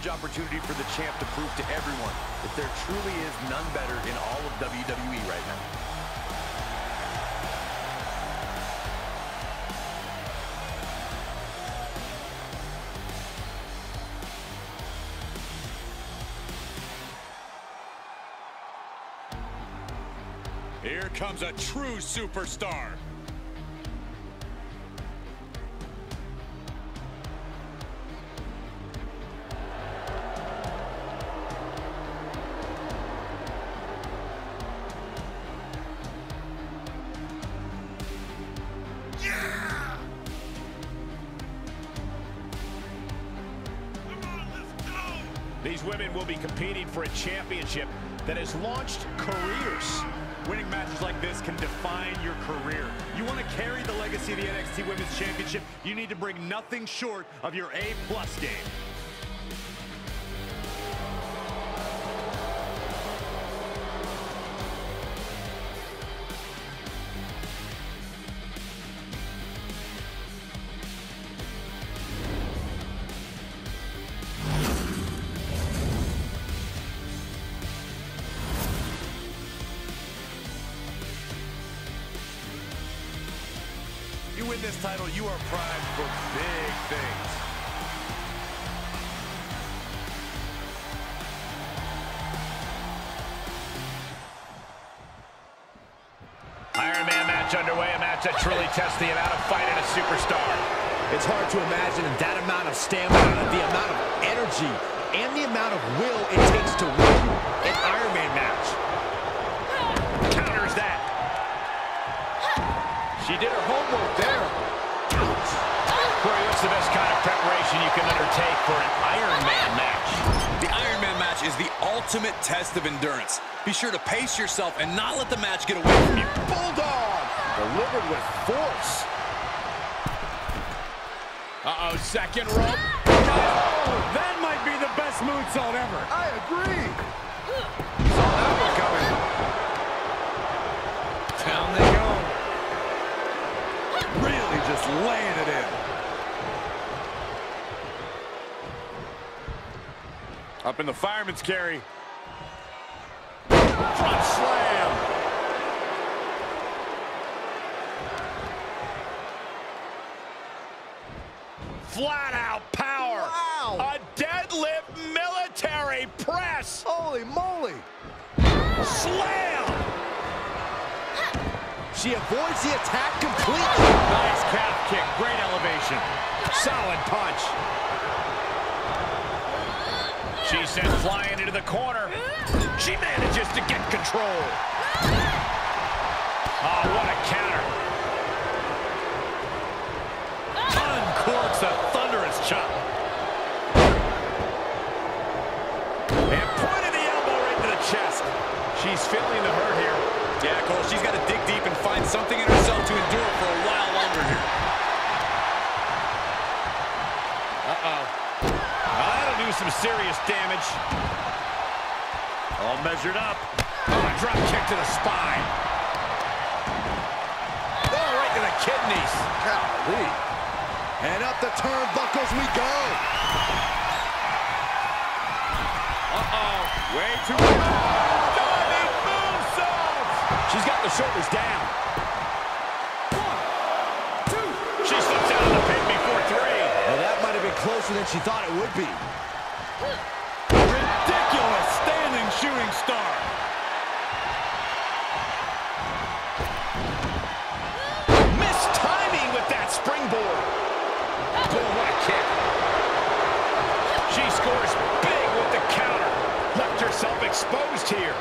huge opportunity for the champ to prove to everyone that there truly is none better in all of WWE right now. Here comes a true superstar. Competing for a championship that has launched careers. Winning matches like this can define your career. You want to carry the legacy of the NXT Women's Championship, you need to bring nothing short of your A-plus game. Match underway, a match that truly tests the amount of fight in a superstar. It's hard to imagine that amount of stamina, the amount of energy, and the amount of will it takes to win an Iron Man match. Counters that. She did her homework there. Corey, what's the best kind of preparation you can undertake for an Iron Man match? The Iron Man match is the ultimate test of endurance. Be sure to pace yourself and not let the match get away from you. Bulldog! Delivered with force. Uh-oh, second rope. Ah! Oh, that might be the best moonsault ever. I agree. Saw that one coming. Down they go. Really just laying it in. Up in the fireman's carry. Front slam. Flat out power. Wow. A deadlift military press. Holy moly! Slam. She avoids the attack completely. Nice calf kick. Great elevation. Solid punch. She sent flying into the corner. She manages to get control. Oh, what a counter. She's feeling the hurt here. Yeah, Cole, she's got to dig deep and find something in herself to endure for a while longer here. Uh-oh. Oh, that'll do some serious damage. All measured up. Oh, a drop kick to the spine. Oh, right to the kidneys. Golly. And up the turnbuckles we go. Uh-oh. Way too. She's got the shoulders down. One, two. She slips out of the pin before three. Well, that might have been closer than she thought it would be. Ridiculous standing shooting star. Missed timing with that springboard. Boom, what a kick. She scores big with the counter. Left herself exposed here.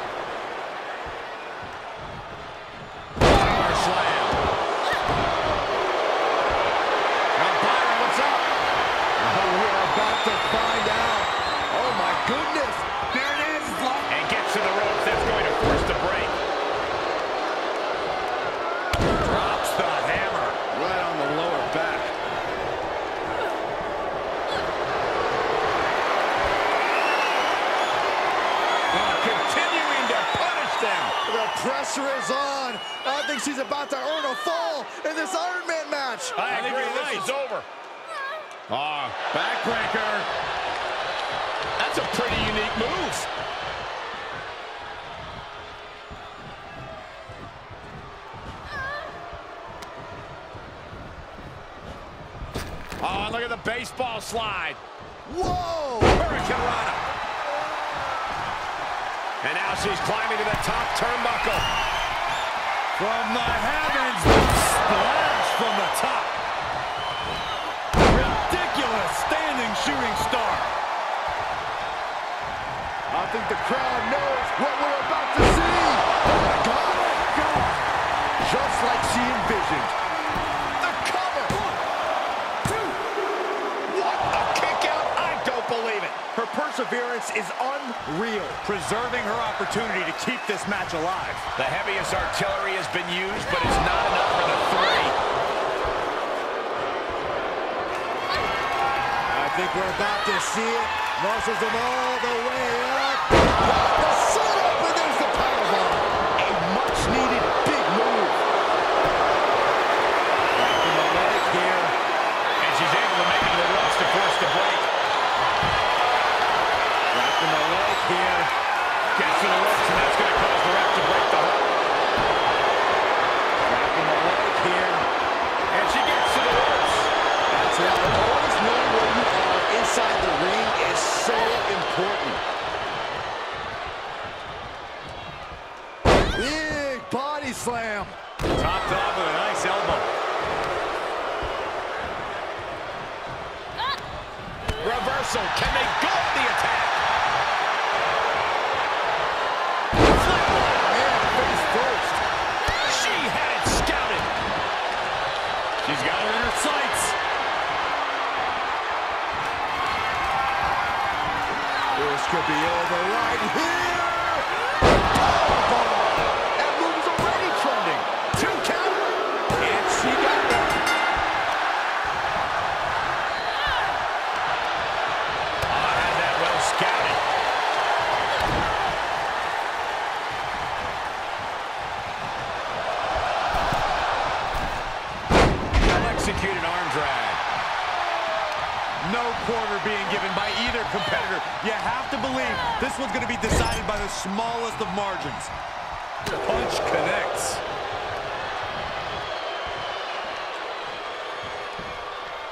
Oh, and look at the baseball slide. Whoa! Hurricanrana. And now she's climbing to the top turnbuckle. From the heavens, the splash from the top. Ridiculous standing shooting star. I think the crowd knows what we're about to see. Oh, my God. Just like she envisioned. Perseverance is unreal. Preserving her opportunity to keep this match alive. The heaviest artillery has been used, but it's not enough for the three. I think we're about to see it. Muscles them all the way up. Got the setup, and there's the powerbomb. A much-needed big move. Wrapping the leg here. And she's able to make it to the ropes to force the break. Wrapping the leg here. Gets to the ropes, and that's going to cause the ref to break the hold. Wrapping the leg here. And she gets to the ropes. That's right. Always knowing where you are inside the ring is so important. Big body slam. Topped off with a nice elbow. Reversal. Can they go with the attack? Man, face first. She had it scouted. She's got her in her sights. This could be over right here. You have to believe this one's going to be decided by the smallest of margins. Punch connects.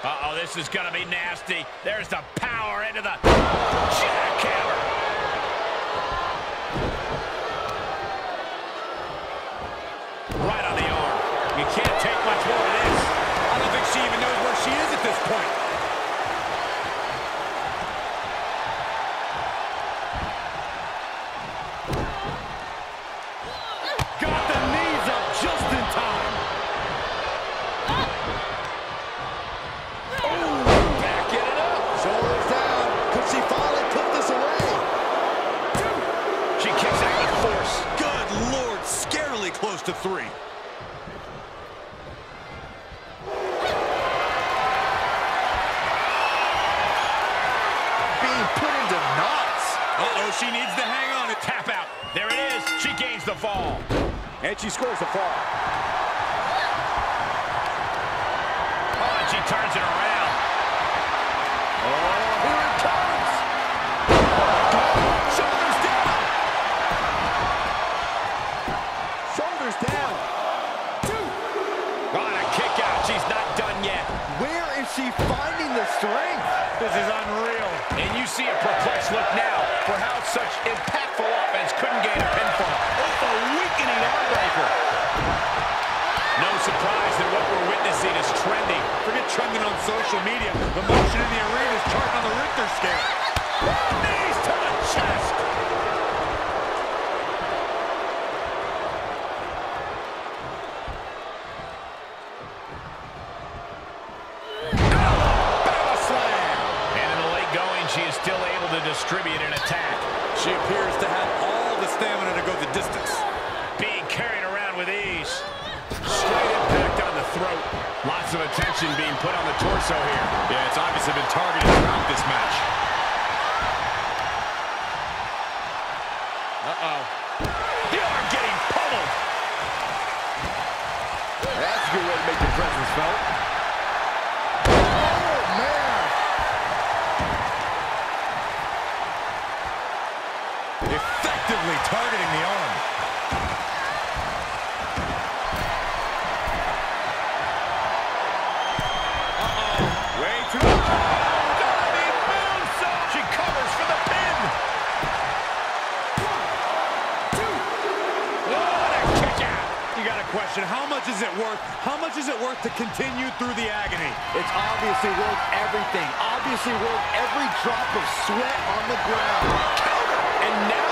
Uh-oh, this is going to be nasty. There's the power into the jackhammer. Able to distribute an attack. She appears to have all the stamina to go the distance. Being carried around with ease. Straight impact on the throat. Lots of attention being put on the torso here. Yeah, it's obviously been targeted throughout this match. Uh-oh. The arm getting pummeled. That's a good way to make your presence felt. Oh, man. Really targeting the arm. Uh-oh. Way too Diving moonsault. She covers for the pin. One. What a kick out. You got a question. How much is it worth? How much is it worth to continue through the agony? It's obviously worth everything. Obviously worth every drop of sweat on the ground. Counter. And now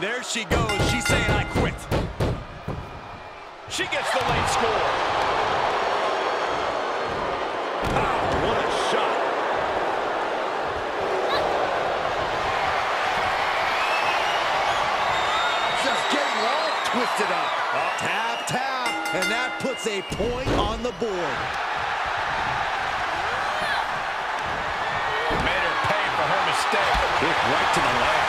And there she goes. She's saying, I quit. She gets the late score. Pow, what a shot. Just getting all twisted up. Tap, tap, and that puts a point on the board. Made her pay for her mistake. Kick right to the leg.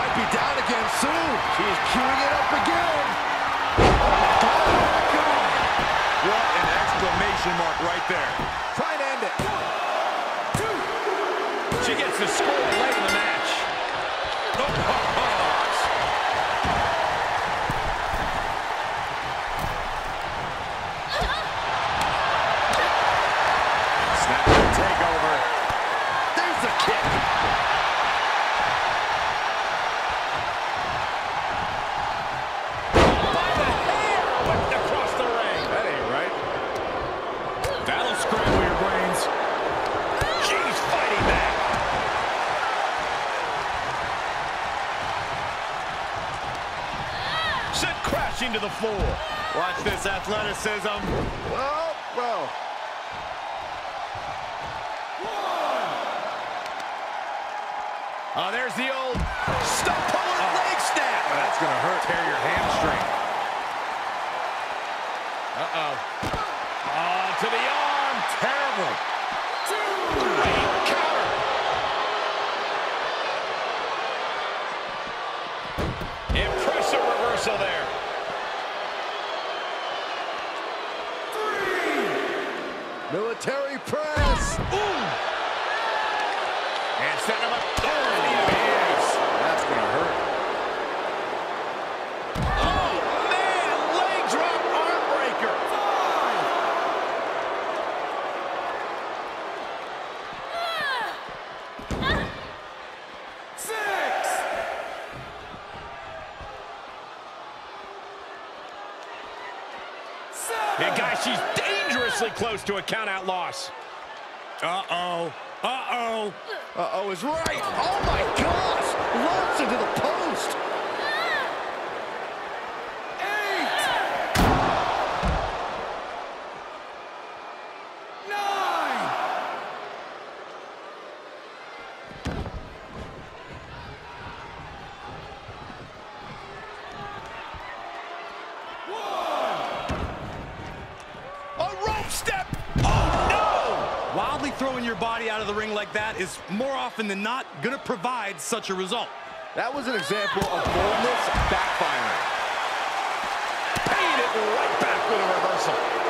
Might be down again soon. She is queuing it up again. Oh, what an exclamation mark right there. Try and end it. She gets the score crashing to the floor. Watch this athleticism. Oh, well. Oh, there's the old stump puller ah. leg snap. Ah, that's going to hurt. Tear your hamstring. Uh-oh. On to the arm. Terrible. Great counter. Impressive reversal there. Military press. And setting him up. Oh, is. That's going to hurt. Oh, man. Leg drop arm breaker. And guys, she's dangerously close to a count-out loss. Uh-oh. Uh-oh. Uh-oh is right. Oh, my gosh. Launched into the post. A rope step. Oh, Wildly throwing your body out of the ring like that is more often than not going to provide such a result. That was an example of boldness backfiring. no. Paid it right back with a reversal.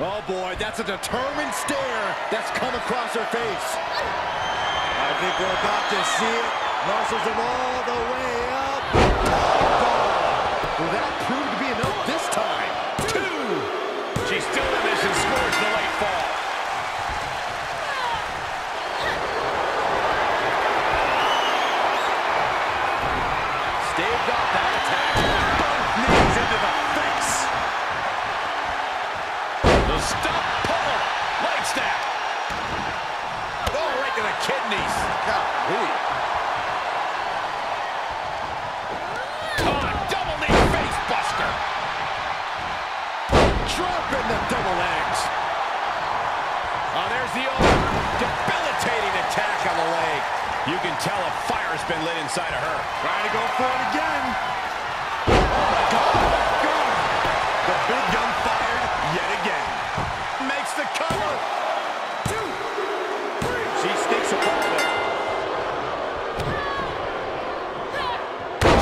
Oh, boy, that's a determined stare that's come across her face. I think we're about to see it. Muscles them all the way up. The kidneys. Golly. Oh, double knee face buster. Dropping the double legs. Oh, there's the old debilitating attack on the leg. You can tell a fire's been lit inside of her. Trying to go for it again. Oh, the big gun Sneaks a ball there.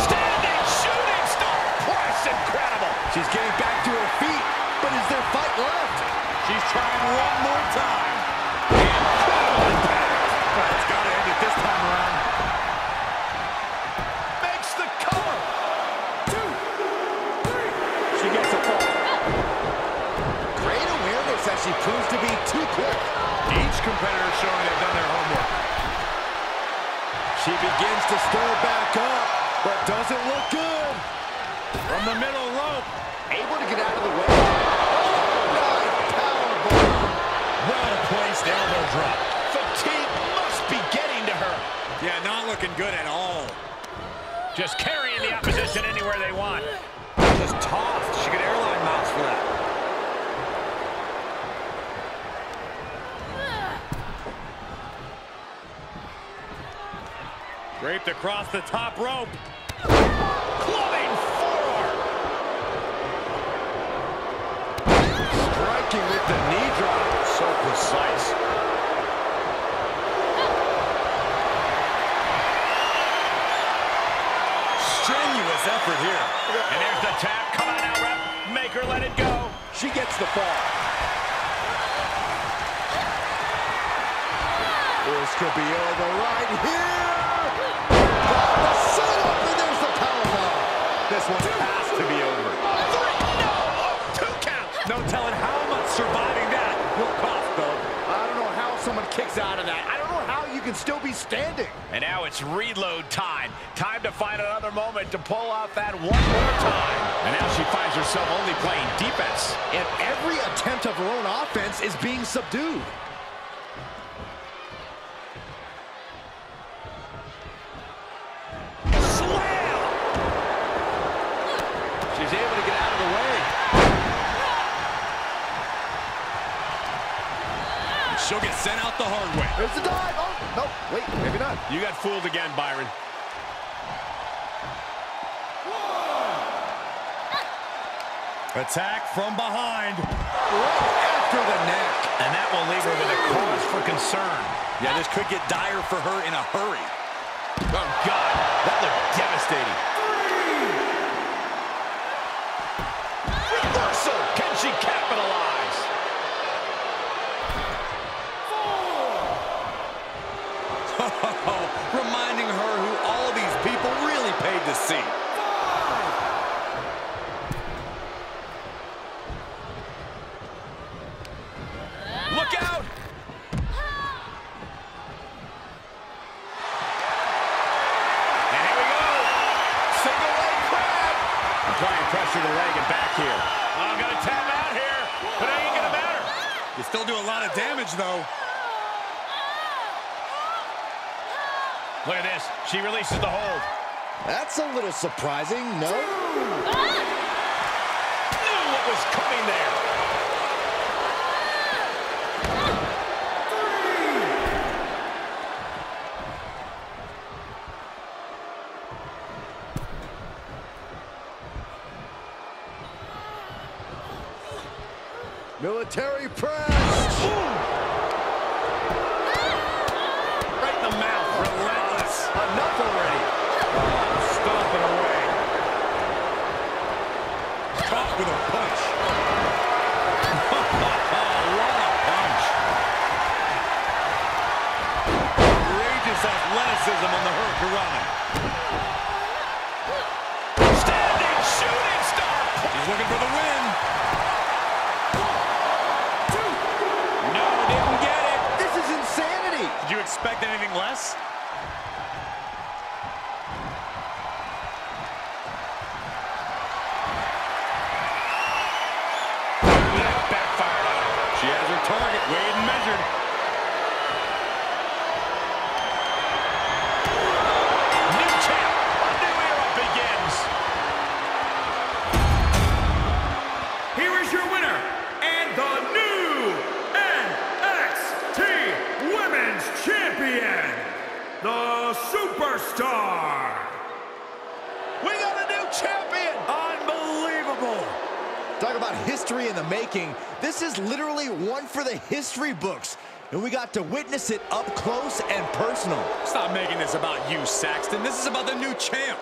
Standing shooting star press. Incredible. She's getting back to her feet, but is there fight left? She's trying one more time. Draped across the top rope. Clubbing forearm. Striking with the knee drop. So precise. Strenuous effort here. And there's the tap. Come on now, rep. Make her let it go. She gets the fall. This could be over right here. The setup, and there's the powerbomb. This one has to be over. Oh, Three. No. Oh, two count. No telling how much surviving that will cost, though. I don't know how someone kicks out of that. I don't know how you can still be standing. And now it's reload time. Time to find another moment to pull off that one more time. And now she finds herself only playing defense. And every attempt of her own offense is being subdued. You got fooled again, Byron. Attack from behind. Right after the neck. And that will leave her with a cause for concern. Yeah, this could get dire for her in a hurry. Oh, God. That looked devastating. Reversal. Can she capitalize? Paid see. Look out! And here we go. Single leg crab. Applying pressure to leg and back here. I'm going to tap out here, but it ain't going to matter. You still do a lot of damage, though. Look at this. She releases the hold. That's a little surprising, no? Ah! Knew what was coming there. less. history books, and we got to witness it up close and personal. Stop making this about you, Saxton. This is about the new champ.